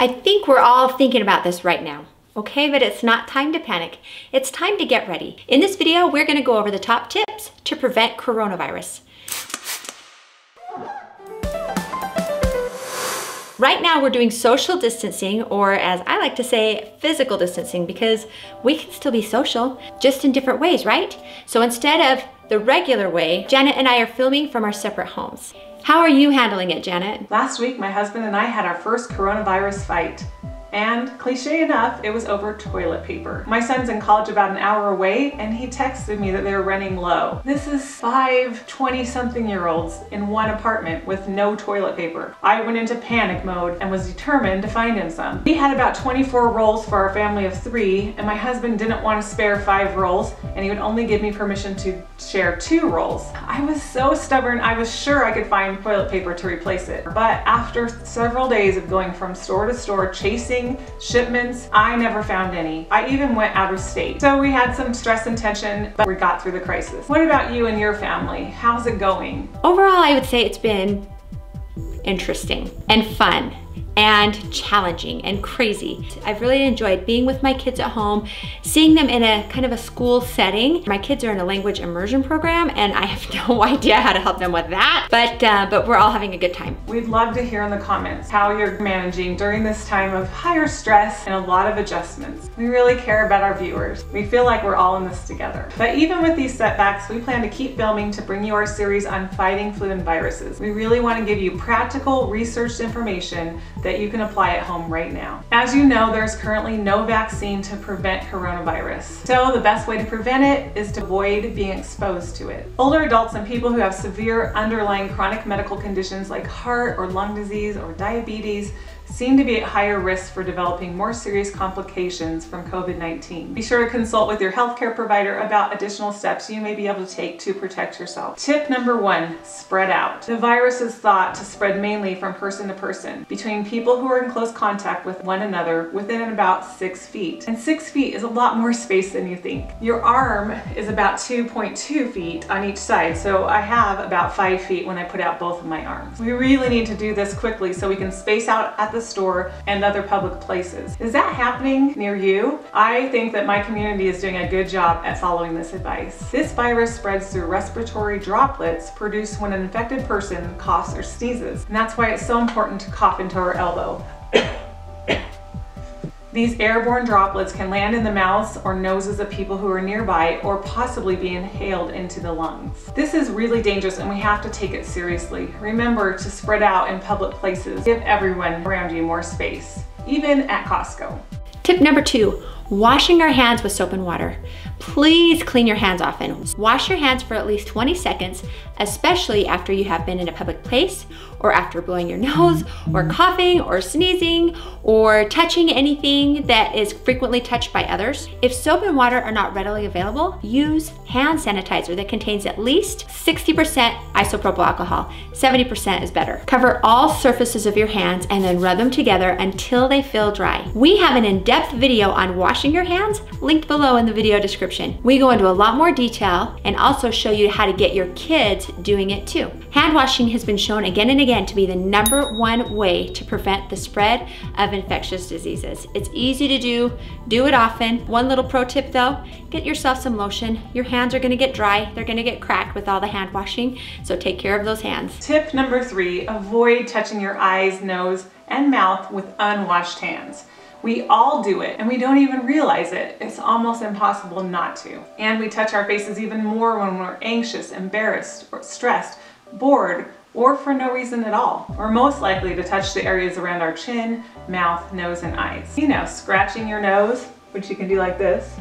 I think we're all thinking about this right now. Okay, but it's not time to panic. It's time to get ready. In this video, we're gonna go over the top tips to prevent coronavirus. Right now we're doing social distancing, or as I like to say, physical distancing, because we can still be social, just in different ways, right? So instead of the regular way, Janet and I are filming from our separate homes. How are you handling it, Janet? Last week, my husband and I had our first coronavirus fight. And cliche enough, it was over toilet paper. My son's in college about an hour away and he texted me that they were running low. This is five 20 something year olds in one apartment with no toilet paper. I went into panic mode and was determined to find him some. We had about 24 rolls for our family of three and my husband didn't want to spare five rolls and he would only give me permission to share two rolls. I was so stubborn, I was sure I could find toilet paper to replace it. But after several days of going from store to store chasing shipments. I never found any. I even went out of state. So we had some stress and tension, but we got through the crisis. What about you and your family? How's it going? Overall, I would say it's been interesting and fun and challenging and crazy. I've really enjoyed being with my kids at home, seeing them in a kind of a school setting. My kids are in a language immersion program and I have no idea how to help them with that, but, uh, but we're all having a good time. We'd love to hear in the comments how you're managing during this time of higher stress and a lot of adjustments. We really care about our viewers. We feel like we're all in this together. But even with these setbacks, we plan to keep filming to bring you our series on fighting flu and viruses. We really want to give you practical, researched information that that you can apply at home right now. As you know, there's currently no vaccine to prevent coronavirus. So the best way to prevent it is to avoid being exposed to it. Older adults and people who have severe underlying chronic medical conditions like heart or lung disease or diabetes seem to be at higher risk for developing more serious complications from COVID-19. Be sure to consult with your healthcare provider about additional steps you may be able to take to protect yourself. Tip number one, spread out. The virus is thought to spread mainly from person to person, between people who are in close contact with one another within about six feet. And six feet is a lot more space than you think. Your arm is about 2.2 feet on each side, so I have about five feet when I put out both of my arms. We really need to do this quickly so we can space out at the the store and other public places. Is that happening near you? I think that my community is doing a good job at following this advice. This virus spreads through respiratory droplets produced when an infected person coughs or sneezes. And that's why it's so important to cough into our elbow. These airborne droplets can land in the mouths or noses of people who are nearby or possibly be inhaled into the lungs. This is really dangerous and we have to take it seriously. Remember to spread out in public places. Give everyone around you more space, even at Costco. Tip number two, washing our hands with soap and water. Please clean your hands often. Wash your hands for at least 20 seconds, especially after you have been in a public place or after blowing your nose or coughing or sneezing or touching anything that is frequently touched by others. If soap and water are not readily available, use hand sanitizer that contains at least 60% isopropyl alcohol. 70% is better. Cover all surfaces of your hands and then rub them together until they feel dry. We have an in-depth video on washing your hands linked below in the video description. We go into a lot more detail and also show you how to get your kids doing it too. Hand washing has been shown again and again to be the number one way to prevent the spread of infectious diseases. It's easy to do, do it often. One little pro tip though, get yourself some lotion. Your hands are gonna get dry, they're gonna get cracked with all the hand washing, so take care of those hands. Tip number three, avoid touching your eyes, nose, and mouth with unwashed hands. We all do it and we don't even realize it. It's almost impossible not to. And we touch our faces even more when we're anxious, embarrassed, or stressed, bored, or for no reason at all. We're most likely to touch the areas around our chin, mouth, nose, and eyes. You know, scratching your nose, which you can do like this,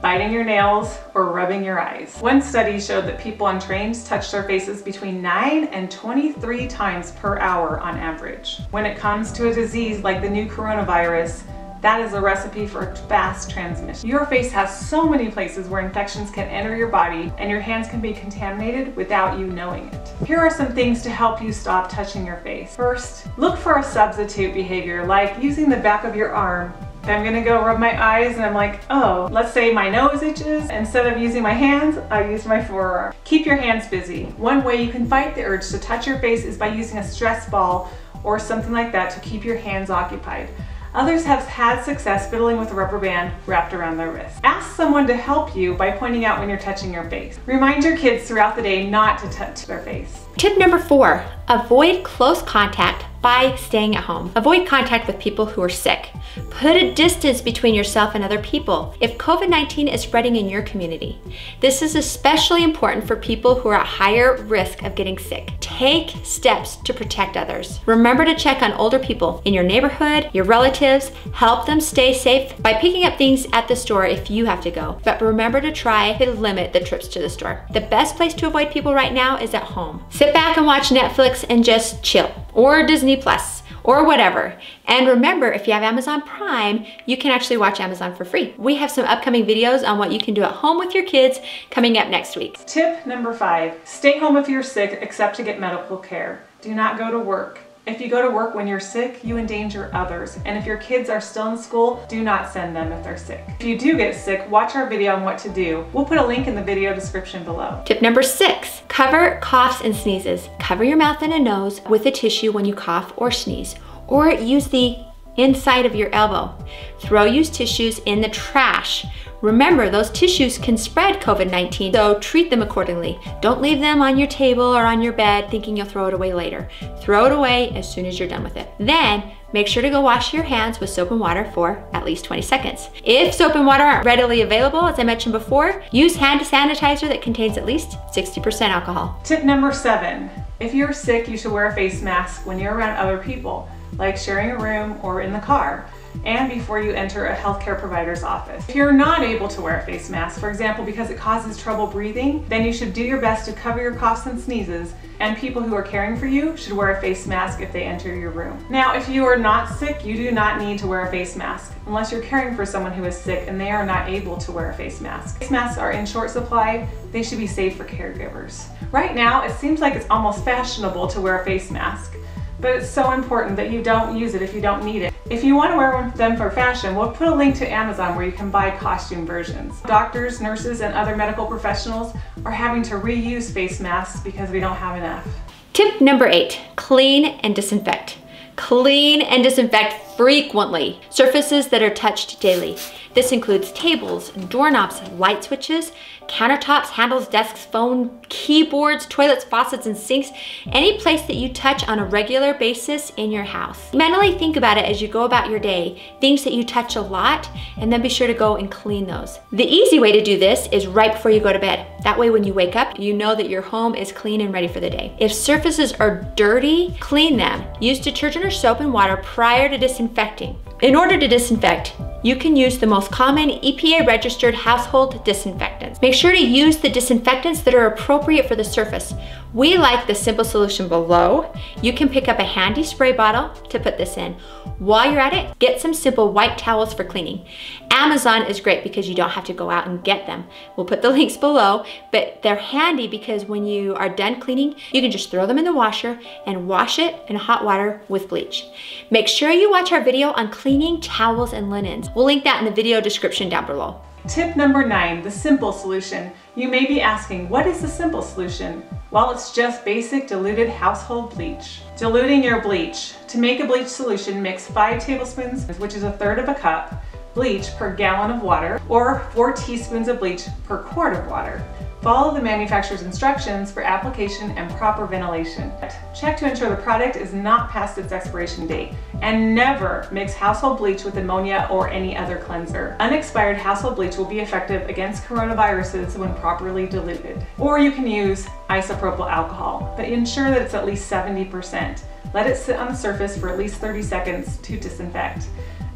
biting your nails, or rubbing your eyes. One study showed that people on trains touch their faces between 9 and 23 times per hour on average. When it comes to a disease like the new coronavirus, that is a recipe for fast transmission. Your face has so many places where infections can enter your body and your hands can be contaminated without you knowing it. Here are some things to help you stop touching your face. First, look for a substitute behavior like using the back of your arm I'm gonna go rub my eyes and I'm like, oh, let's say my nose itches, instead of using my hands, I use my forearm. Keep your hands busy. One way you can fight the urge to touch your face is by using a stress ball or something like that to keep your hands occupied. Others have had success fiddling with a rubber band wrapped around their wrist. Ask someone to help you by pointing out when you're touching your face. Remind your kids throughout the day not to touch their face. Tip number four, avoid close contact by staying at home. Avoid contact with people who are sick. Put a distance between yourself and other people if COVID-19 is spreading in your community. This is especially important for people who are at higher risk of getting sick. Take steps to protect others. Remember to check on older people in your neighborhood, your relatives, help them stay safe by picking up things at the store if you have to go. But remember to try to limit the trips to the store. The best place to avoid people right now is at home. Sit back and watch Netflix and just chill or Disney Plus or whatever. And remember, if you have Amazon Prime, you can actually watch Amazon for free. We have some upcoming videos on what you can do at home with your kids coming up next week. Tip number five, stay home if you're sick except to get medical care. Do not go to work. If you go to work when you're sick, you endanger others. And if your kids are still in school, do not send them if they're sick. If you do get sick, watch our video on what to do. We'll put a link in the video description below. Tip number six, cover coughs and sneezes. Cover your mouth and a nose with a tissue when you cough or sneeze, or use the inside of your elbow. Throw used tissues in the trash. Remember, those tissues can spread COVID-19, so treat them accordingly. Don't leave them on your table or on your bed thinking you'll throw it away later. Throw it away as soon as you're done with it. Then, make sure to go wash your hands with soap and water for at least 20 seconds. If soap and water aren't readily available, as I mentioned before, use hand sanitizer that contains at least 60% alcohol. Tip number seven, if you're sick, you should wear a face mask when you're around other people, like sharing a room or in the car and before you enter a healthcare provider's office. If you're not able to wear a face mask, for example, because it causes trouble breathing, then you should do your best to cover your coughs and sneezes, and people who are caring for you should wear a face mask if they enter your room. Now, if you are not sick, you do not need to wear a face mask, unless you're caring for someone who is sick and they are not able to wear a face mask. Face masks are in short supply, they should be safe for caregivers. Right now, it seems like it's almost fashionable to wear a face mask but it's so important that you don't use it if you don't need it. If you want to wear them for fashion, we'll put a link to Amazon where you can buy costume versions. Doctors, nurses, and other medical professionals are having to reuse face masks because we don't have enough. Tip number eight, clean and disinfect. Clean and disinfect frequently surfaces that are touched daily. This includes tables, doorknobs, light switches, countertops, handles, desks, phone, keyboards, toilets, faucets, and sinks, any place that you touch on a regular basis in your house. Mentally think about it as you go about your day, things that you touch a lot, and then be sure to go and clean those. The easy way to do this is right before you go to bed. That way when you wake up, you know that your home is clean and ready for the day. If surfaces are dirty, clean them. Use detergent or soap and water prior to disinfecting infecting. In order to disinfect, you can use the most common EPA registered household disinfectants. Make sure to use the disinfectants that are appropriate for the surface. We like the simple solution below. You can pick up a handy spray bottle to put this in. While you're at it, get some simple white towels for cleaning. Amazon is great because you don't have to go out and get them. We'll put the links below, but they're handy because when you are done cleaning, you can just throw them in the washer and wash it in hot water with bleach. Make sure you watch our video on cleaning towels and linens. We'll link that in the video description down below. Tip number nine, the simple solution. You may be asking, what is the simple solution? Well, it's just basic diluted household bleach. Diluting your bleach. To make a bleach solution, mix five tablespoons, which is a third of a cup, bleach per gallon of water, or four teaspoons of bleach per quart of water. Follow the manufacturer's instructions for application and proper ventilation. Check to ensure the product is not past its expiration date. And never mix household bleach with ammonia or any other cleanser. Unexpired household bleach will be effective against coronaviruses when properly diluted. Or you can use isopropyl alcohol, but ensure that it's at least 70%. Let it sit on the surface for at least 30 seconds to disinfect.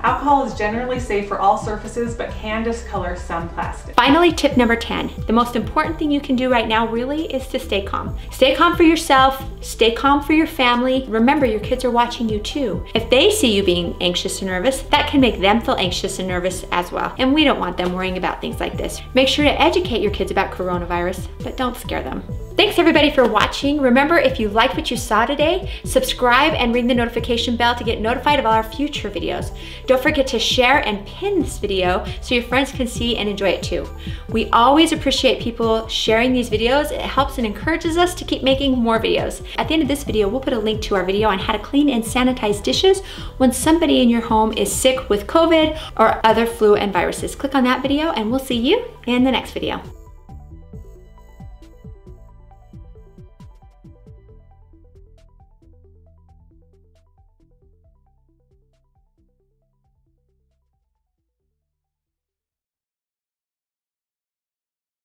Alcohol is generally safe for all surfaces, but can discolor some plastic. Finally, tip number 10. The most important thing you can do right now really is to stay calm. Stay calm for yourself, stay calm for your family. Remember, your kids are watching you too. If they see you being anxious and nervous, that can make them feel anxious and nervous as well. And we don't want them worrying about things like this. Make sure to educate your kids about coronavirus, but don't scare them. Thanks everybody for watching. Remember, if you liked what you saw today, subscribe and ring the notification bell to get notified of all our future videos. Don't forget to share and pin this video so your friends can see and enjoy it too. We always appreciate people sharing these videos. It helps and encourages us to keep making more videos. At the end of this video, we'll put a link to our video on how to clean and sanitize dishes when somebody in your home is sick with COVID or other flu and viruses. Click on that video and we'll see you in the next video.